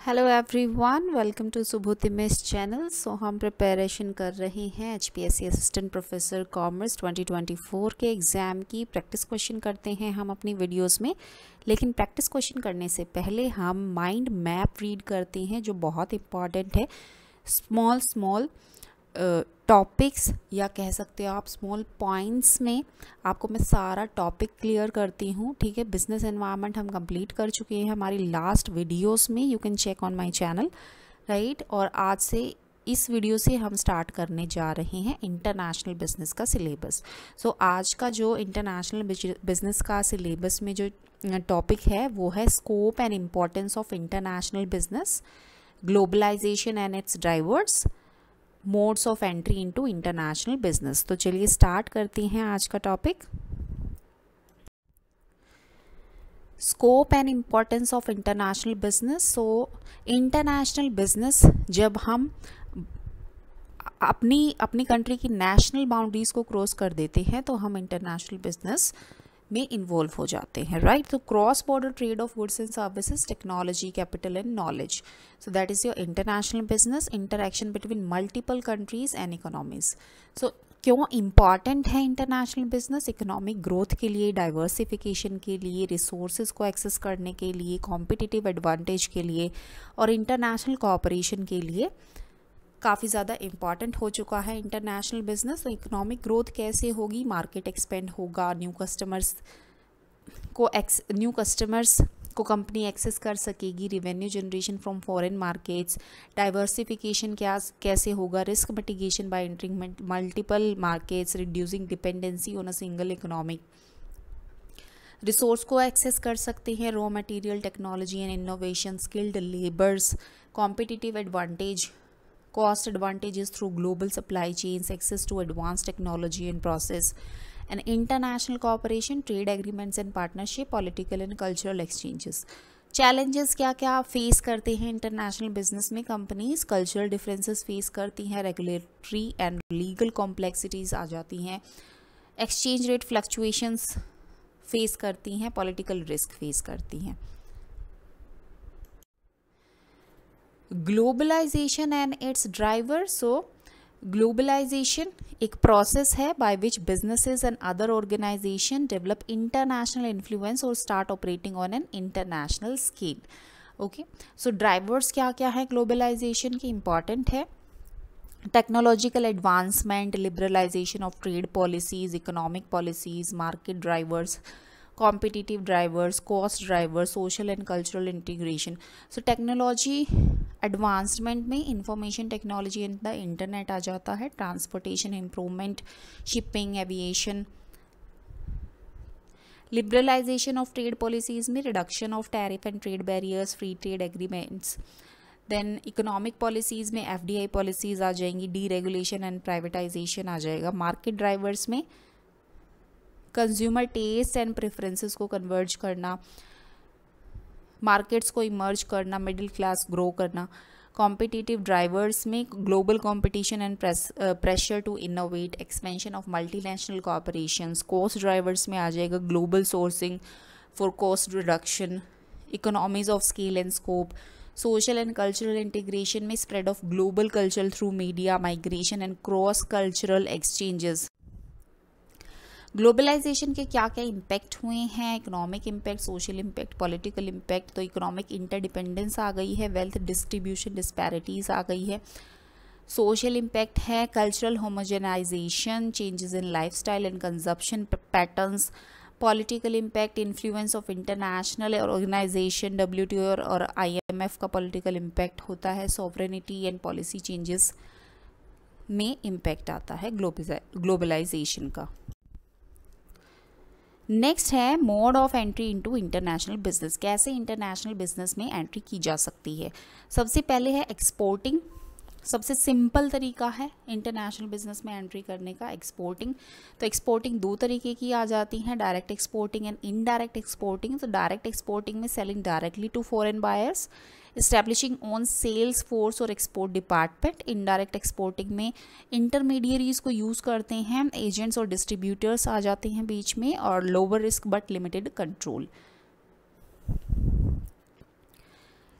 Hello everyone welcome to Subodh miss channel so हम preparation कर रहे हैं H P S C assistant professor commerce 2024 के exam की प्रैक्टिस क्वेश्चन करते हैं हम अपनी वीडियोस में। लेकिन प्रैक्टिस क्वेश्चन करने से पहले हम माइंड मैप रीड करते हैं जो बहुत इंपॉर्टेंट है। स्मॉल स्मॉल टॉपिक्स या कह सकते हो आप स्मॉल पॉइंट्स में आपको मैं सारा टॉपिक क्लियर करती हूँ ठीक है? बिज़नेस एनवायरनमेंट हम कंप्लीट कर चुके हैं हमारी लास्ट वीडियोस में you can check on my channel right और आज से इस वीडियो से हम स्टार्ट करने जा रहे हैं इंटरनेशनल बिज़नेस का सिलेबस सो so, आज का जो इंटरनेशनल बिज़नेस का सिलेबस में जो टॉपिक है वो है scope and importance of international business globalisation and its drivers modes of entry into international business तो चलिए स्टार्ट करते हैं आज का topic scope and importance of international business so international business जब हम अपनी अपनी कंट्री की नेशनल बाउंड्रीज को क्रॉस कर देते हैं तो हम इंटरनेशनल बिज़नेस में इन्वॉल्व हो जाते हैं राइट तो cross border trade of goods and services technology capital and knowledge so that is your international business interaction between multiple countries and economies so क्यों इंपॉर्टेंट है इंटरनेशनल बिज़नेस इकोनॉमिक ग्रोथ के लिए diversification के लिए resources को access करने के लिए कॉम्पिटिटिव एडवांटेज के लिए और इंटरनेशनल कॉपरेशन के लिए. काफ़ी ज़्यादा इंपॉर्टेंट हो चुका है इंटरनेशनल बिज़नेस इकोनॉमिक ग्रोथ कैसे होगी? मार्केट एक्सपेंड होगा। न्यू कस्टमर्स को एक्स न्यू कस्टमर्स को कंपनी एक्सेस कर सकेगी। Revenue generation from foreign markets diversification क्या, कैसे होगा? Risk mitigation by entering multiple markets reducing dependency on a single economic resource को एक्सेस कर सकते हैं। Raw material technology and innovation skilled labours competitive advantage cost advantages through global supply chains, access to advanced technology and process, and international cooperation, trade agreements and partnership, political and cultural exchanges. Challenges क्या क्या face करते हैं international business में companies cultural differences face करती हैं regulatory and legal complexities आ जाती हैं एक्सचेंज रेट फ्लक्चुएशंस फेस करती हैं पॉलिटिकल रिस्क फेस करती हैं globalisation and its driver so globalisation एक प्रोसेस है by which businesses and other organisation develop international influence और start operating on an international scale okay so drivers क्या क्या है ग्लोबलाइजेशन के? इंपॉर्टेंट है. Technological advancement liberalisation of trade policies economic policies market drivers competitive drivers cost drivers social and cultural integration so technology advancement में information technology and the internet आ जाता है transportation improvement shipping aviation liberalisation of trade policies में reduction of tariff and trade barriers free trade agreements then economic policies में F policies आ जाएँगी deregulation and privatisation आ जाएगा. Market drivers में कंज्यूमर टेस्ट एंड प्रेफरेंसेस को converge करना markets को इमर्ज करना मिडिल क्लास ग्रो करना कॉम्पिटिटिव ड्राइवर्स में global competition and pressure to innovate expansion of multinational corporation cost drivers में आ जाएगा global sourcing for cost reduction economies of scale and scope social and cultural integration में spread of global culture through media migration and cross cultural exchanges globalisation के क्या क्या impact हुए हैं? Economic impact social impact political impact तो economic interdependence आ गई है वेल्थ डिस्ट्रीब्यूशन डिस्पैरिटीज़ आ गई है। सोशल इम्पैक्ट है cultural homogenisation changes in lifestyle and consumption patterns political impact influence of international organisation W T और, और आईएमएफ का पॉलिटिकल इम्पैक्ट होता है सॉवरेनिटी एंड पॉलिसी चेंजेस में इम्पैक्ट आता है ग्लोबलाइजेशन का। नेक्स्ट है mode of entry into international business कैसे इंटरनेशनल बिज़नेस में एंट्री की जा सकती है? सबसे पहले है एक्सपोर्टिंग सबसे सिंपल तरीका है इंटरनेशनल बिज़नेस में एंट्री करने का एक्सपोर्टिंग तो एक्सपोर्टिंग दो तरीके की आ जाती हैं direct exporting and indirect exporting तो डायरेक्ट एक्सपोर्टिंग में selling directly to foreign buyers establishing on sales force और एक्सपोर्ट डिपार्टमेंट इनडायरेक्ट एक्सपोर्टिंग में इंटरमीडियरीज को यूज़ करते हैं एजेंट्स और डिस्ट्रीब्यूटर्स आ जाते हैं बीच में और lower risk but limited control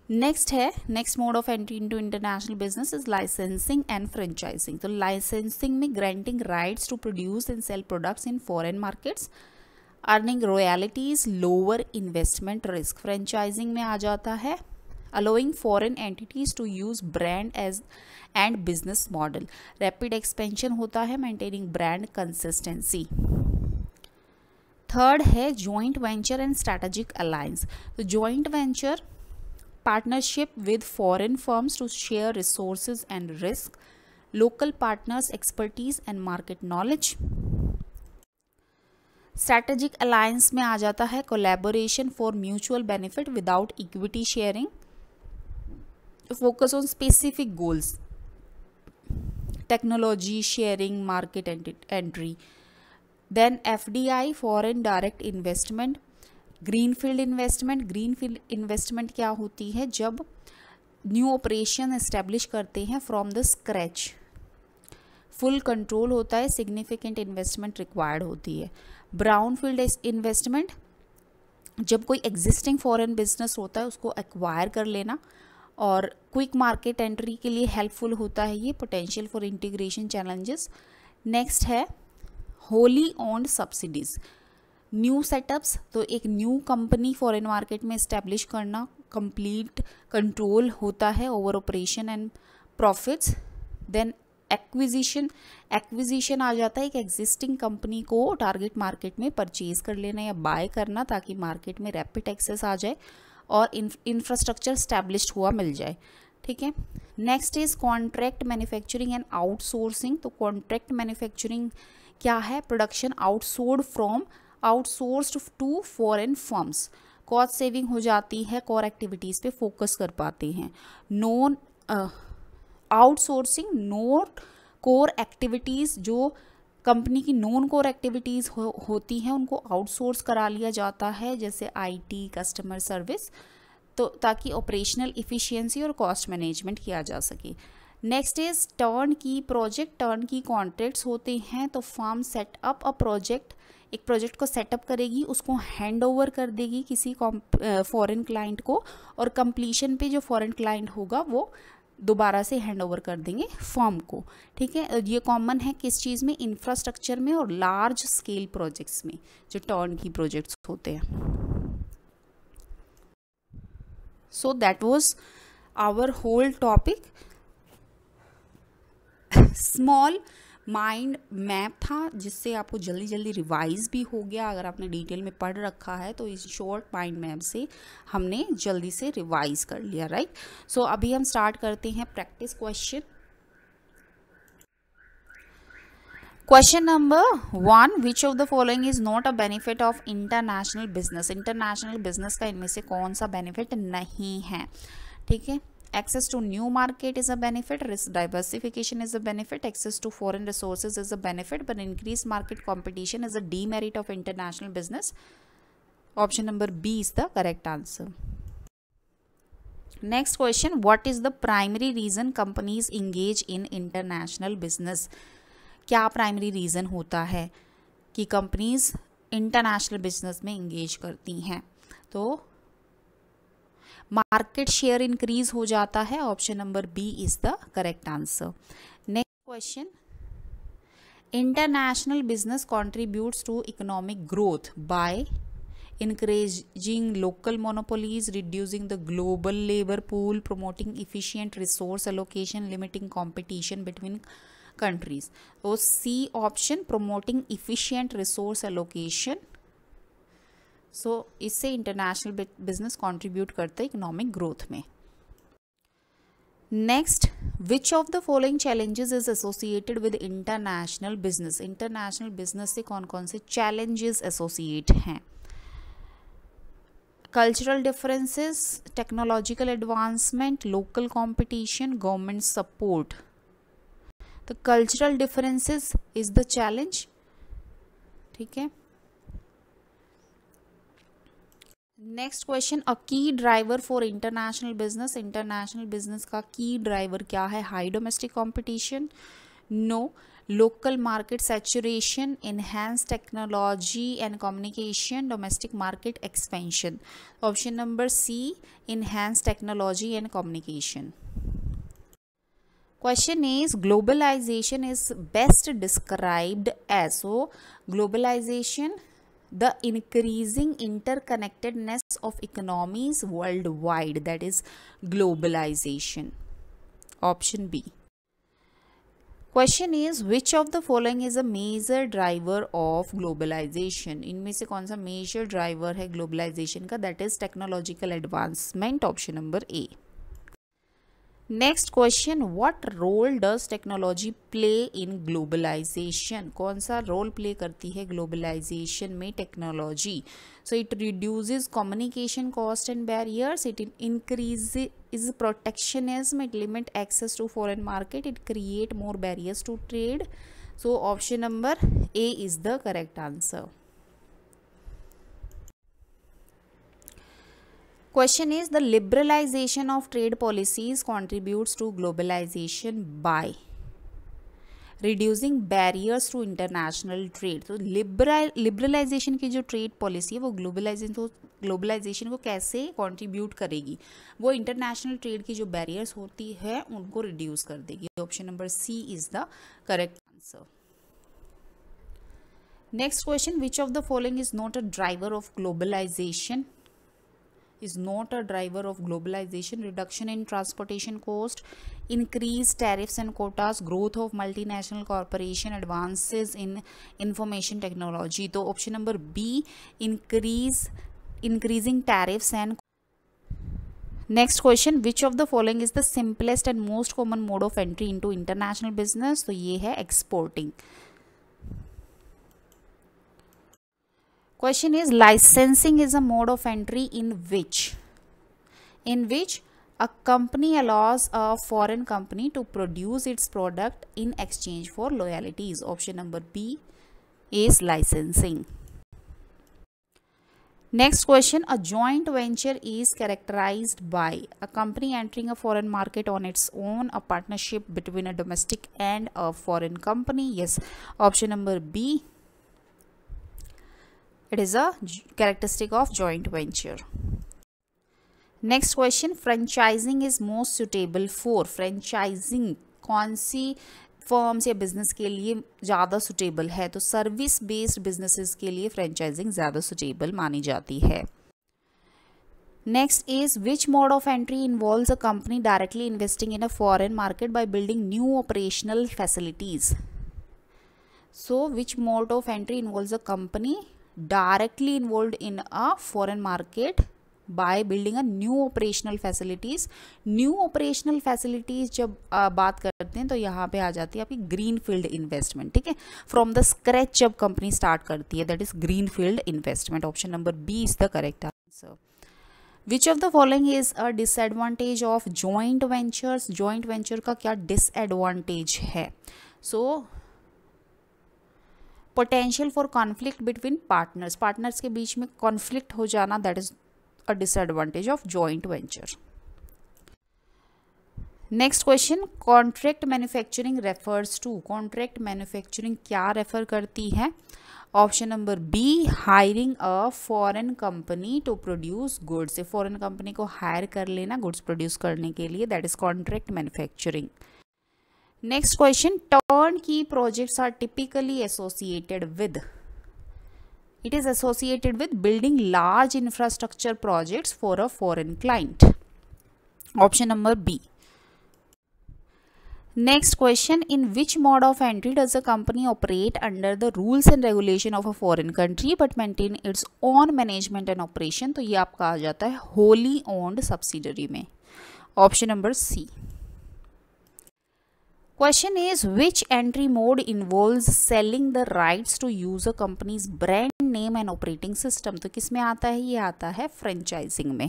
next है next mode of entry into international business is licensing and franchising तो लाइसेंसिंग में granting rights to produce and sell products in foreign markets earning royalties lower investment risk franchising में आ जाता है। Allowing foreign entities to use brand edge and business model rapid expansion होता है maintaining brand consistency third है joint venture and strategic alliance joint venture partnership with foreign firms to share resource and risk local partners expertise and market knowledge strategic alliance में आ जाता है collaboration for mutual benefit without equity sharing focus on specific goals. Technology, sharing, market entry. Then fdi foreign direct investment. Greenfield investment greenfield investment क्या होती है? जब new operation establish करते हैं from the scratch full control होता है significant investment required होती है. ब्राउन फ़ील्ड इन्वेस्टमेंट जब कोई एग्जिस्टिंग फॉरेन बिज़नेस होता है, उसको एक्वायर कर लेना. और क्विक मार्केट एंट्री के लिए हेल्पफुल होता है ये potential for integration challenges next है wholly owned subsidiaries new setups तो एक न्यू कंपनी फॉरेन मार्केट में इस्टेब्लिश करना कंप्लीट कंट्रोल होता है over operation and profits then acquisition acquisition आ जाता है एक एग्जिस्टिंग कंपनी को टारगेट मार्केट में परचेज कर लेना या बाय करना ताकि मार्केट में रैपिड एक्सेस आ जाए. और इंफ्रास्ट्रक्चर स्टैब्लिश हुआ मिल जाए। ठीक है? Next is contract manufacturing and outsourcing तो कॉन्ट्रैक्ट मैन्युफैक्चरिंग क्या है? Production outsourced from outsourced to foreign firms cost saving हो जाती है कोर एक्टिविटीज़ पे फोकस कर पाते हैं। Non outsourcing not core activities जो कंपनी की नॉन कोर एक्टिविटीज़ हो, होती हैं उनको आउटसोर्स करा लिया जाता है जैसे आईटी कस्टमर सर्विस तो ताकि ऑपरेशनल इफ़िशियंसी और कॉस्ट मैनेजमेंट किया जा सके। Next is turnkey project turnkey contracts होते हैं तो फॉर्म सेटअप अ प्रोजेक्ट एक प्रोजेक्ट को सेटअप करेगी उसको हैंड ओवर कर देगी किसी फॉरेन क्लाइंट को और कंप्लीशन पे जो फॉरेन क्लाइंट होगा वो दोबारा से हैंड ओवर कर देंगे फॉर्म को। ठीक है? ये कॉमन है किस चीज़ में? इंफ्रास्ट्रक्चर में और लार्ज स्केल प्रोजेक्ट्स में, जो टर्न की प्रोजेक्ट्स होते हैं। So that was our whole topic small mind map था जिससे आपको जल्दी जल्दी रिवाइज भी हो गया। अगर आपने डिटेल में पढ़ रखा है तो इस शॉर्ट माइंड मैप से हमने जल्दी से रिवाइज कर लिया राइट सो so, अभी हम स्टार्ट करते हैं practice question question number one which of the following is not a benefit of international business international business का इनमें से कौन सा बेनिफिट नहीं है? ठीक है? Access to new market is a benefit risk diversification is a benefit access to foreign resources is a benefit but increased market competition is a demerit of international business option number b is the correct answer next question what is the primary reason companies engage in international business क्या primary reason होता है कि companies international business में engage करती हैं तो market share increase हो जाता है। Option number B is the correct answer next question international business contributes to economic growth by encouraging local monopolies reducing the global labour pool promoting efficient resource allocation limiting competition between countries C option promoting efficient resource allocation so इससे international business contribute करते economic growth में। Next which of the following challenges is associated with international business international business से कौन कौन से challenges associate हैं? Cultural differences technological advancement local competition government support तो cultural differences is the challenge ठीक है? Next question a key driver for international business international business का key driver क्या है? High domestic competition no local market saturation enhance technology and communication domestic market expansion option number C enhance technology and communication question is globalization is best described as oh globalization the increasing interconnectedness of economies worldwide, that is globalization. Option b. Question is which of the following is a major driver of globalization इनमें से कौन सा major driver है globalisation का that is technological advancement option number A next question what role does technology play in globalization कौन सा role play करती है ग्लोबलाइजेशन में technology so it reduces communication cost and barriers it increases protectionism it limit access to foreign market it create more barriers to trade so option number A is the correct answer Question is, the liberalization of trade policies contributes to globalization by reducing barriers to international trade तो liberalisation की जो trade policy है, वो globalisation को globalisation को कैसे contribute करेगी? वो इंटरनेशनल ट्रेड की जो बैरियर्स होती है, उनको रिड्यूस कर देगी। Option number C is the correct answer next question which of the following is not a driver of globalization is not a driver of globalization reduction in transportation cost increased tariffs and quotas growth of multinational corporation advances in information technology तो option number b increase increasing tariffs and next question which of the following is the simplest and most common mode of entry into international business तो ये है exporting question is licensing is a mode of entry in which? In which a company allows a foreign company to produce its product in exchange for loyalties. Option number b is licensing. Next question a joint venture is characterized by a company entering a foreign market on its own a partnership between a domestic and a foreign company. Yes. Option number b it is a characteristic of joint venture. Next question, franchising is most suitable for franchising. कौन सी firms या business के लिए ज़्यादा suitable है? तो service based businesses के लिए franchising ज़्यादा सुटेबल मानी जाती है। Next is which mode of entry involves a company directly investing in a foreign market by building new operational facilities so which mode of entry involves a company directly involved in a foreign market by building a new operational facilities new operational facilities जब आ, बात करते हैं तो यहाँ पे आ जाती है आपकी ग्रीन फ़ील्ड इन्वेस्टमेंट ठीक है? फ्रॉम द स्क्रैच जब कंपनी स्टार्ट करती है that is greenfield investment option number B is the correct answer which of the following is a disadvantage of joint ventures joint venture का क्या disadvantage है? So so, potential for conflict between partners partners के बीच में conflict हो जाना that is a disadvantage of joint venture next question contract manufacturing refers to contract manufacturing क्या refer करती है? Option number B hiring a foreign company to produce goods foreign company को hire कर लेना गुड्स प्रोड्यूस करने के लिए that is contract manufacturing next question turnkey project are typically associated with it is associated with building large infrastructure project for a foreign client option number B next question in which mode of entry does a company operate under the rules and regulation of a foreign country but maintain its own management and operation तो ये आपका आ जाता है wholly owned subsidiary में। Option number C Question is which entry mode involves selling the rights to use a company's brand name and operating system? तो किसमें आता है ये आता है franchising में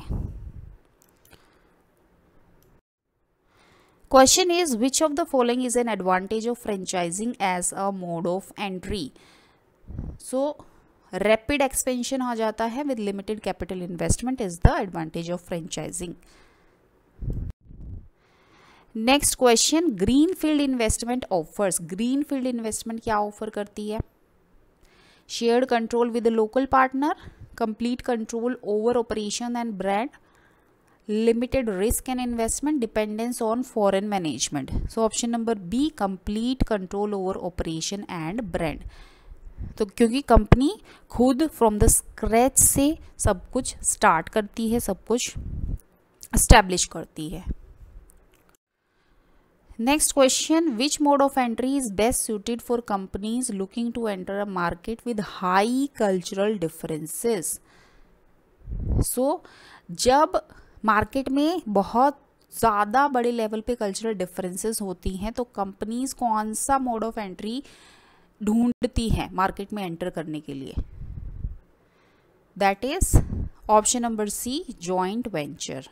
Question is which of the following is an advantage of franchising as a mode of entry? So rapid expansion आ जाता है with limited capital investment is the advantage of franchising. Next question greenfield investment offers greenfield investment क्या offer करती है? Share control with local partner complete control over operation and brand limited risk and investment dependence on foreign management so option number B complete control over operation and brand. तो क्योंकि company खुद from the scratch से सब कुछ start करती है, सब कुछ स्टैब्लिश करती है। Next question which mode of entry is best suited for companies looking to enter a market with high cultural differences so जब मार्केट में बहुत ज़्यादा बड़े लेवल पे कल्चरल डिफरेंसेस होती हैं तो कंपनीज़ कौन सा मोड ऑफ़ एंट्री ढूंढती हैं मार्केट में एंटर करने के लिए? That is option number C joint venture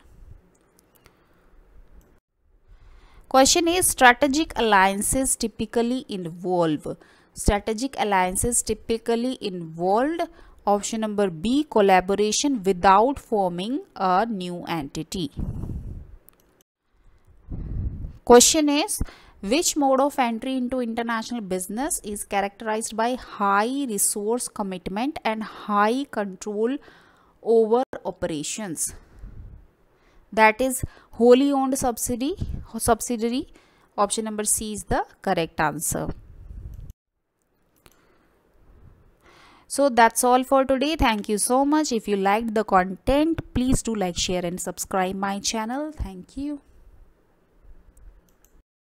Question is strategic alliances typically involve. Strategic alliances typically involved option number B collaboration without forming a new entity. Question is which mode of entry into international business is characterized by high resource commitment and high control over operations? That is wholly owned subsidiary. subsidiary. Option number C is the correct answer. so that's all for today thank you so much if you liked the content please do like share and subscribe my channel thank you